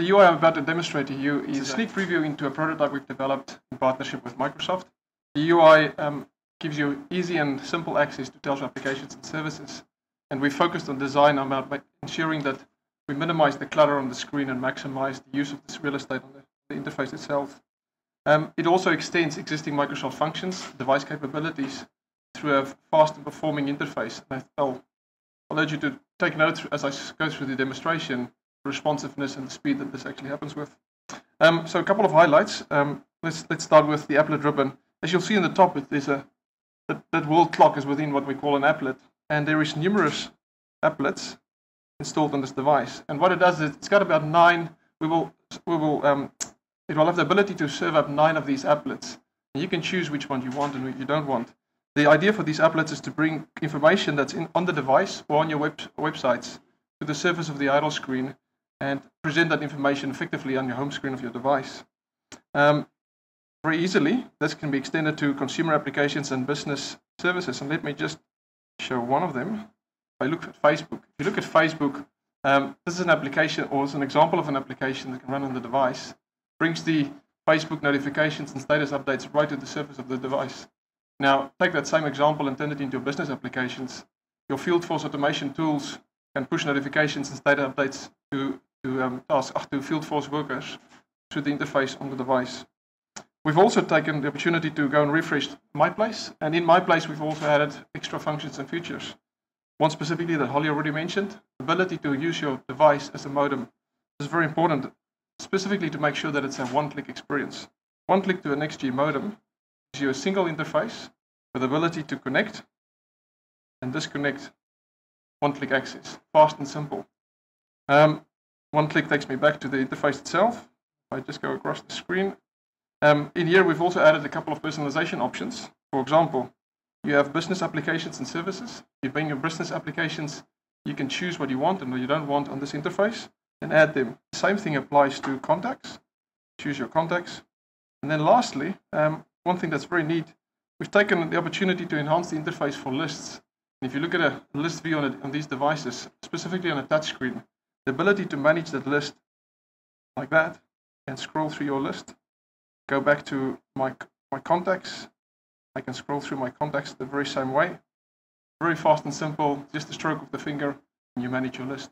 the UI I'm about to demonstrate to you is a sneak preview into a prototype we've developed in partnership with Microsoft. The UI um, gives you easy and simple access to Telstra applications and services. And we focused on design about ensuring that we minimize the clutter on the screen and maximize the use of this real estate on the, the interface itself. Um, it also extends existing Microsoft functions, device capabilities, through a fast and performing interface. And I'll, I'll urge you to take note as I go through the demonstration, responsiveness and the speed that this actually happens with. Um, so a couple of highlights. Um, let's, let's start with the applet ribbon. As you'll see in the top, there's a that, that world clock is within what we call an applet. And there is numerous applets installed on this device. And what it does is it's got about nine, we will, we will, um, it will have the ability to serve up nine of these applets. And you can choose which one you want and which you don't want. The idea for these applets is to bring information that's in, on the device or on your web, websites to the surface of the idle screen and present that information effectively on your home screen of your device. Um, very easily, this can be extended to consumer applications and business services. And let me just show one of them. If I look at Facebook, if you look at Facebook, um, this is an application or it's an example of an application that can run on the device. Brings the Facebook notifications and status updates right to the surface of the device. Now, take that same example and turn it into business applications. Your field force automation tools can push notifications and status updates to, to, um, tasks, to field force workers through the interface on the device. We've also taken the opportunity to go and refresh MyPlace, and in MyPlace we've also added extra functions and features. One specifically that Holly already mentioned, the ability to use your device as a modem. Is very important, specifically to make sure that it's a one-click experience. One click to an Next G modem gives you a single interface with the ability to connect and disconnect one-click access, fast and simple. Um, one click takes me back to the interface itself. I just go across the screen um, in here, we've also added a couple of personalization options. For example, you have business applications and services. You bring your business applications, you can choose what you want and what you don't want on this interface and add them. Same thing applies to contacts. Choose your contacts. And then lastly, um, one thing that's very neat, we've taken the opportunity to enhance the interface for lists. And if you look at a list view on, it, on these devices, specifically on a touchscreen, the ability to manage that list like that and scroll through your list go back to my, my contacts. I can scroll through my contacts the very same way. Very fast and simple, just a stroke of the finger, and you manage your list.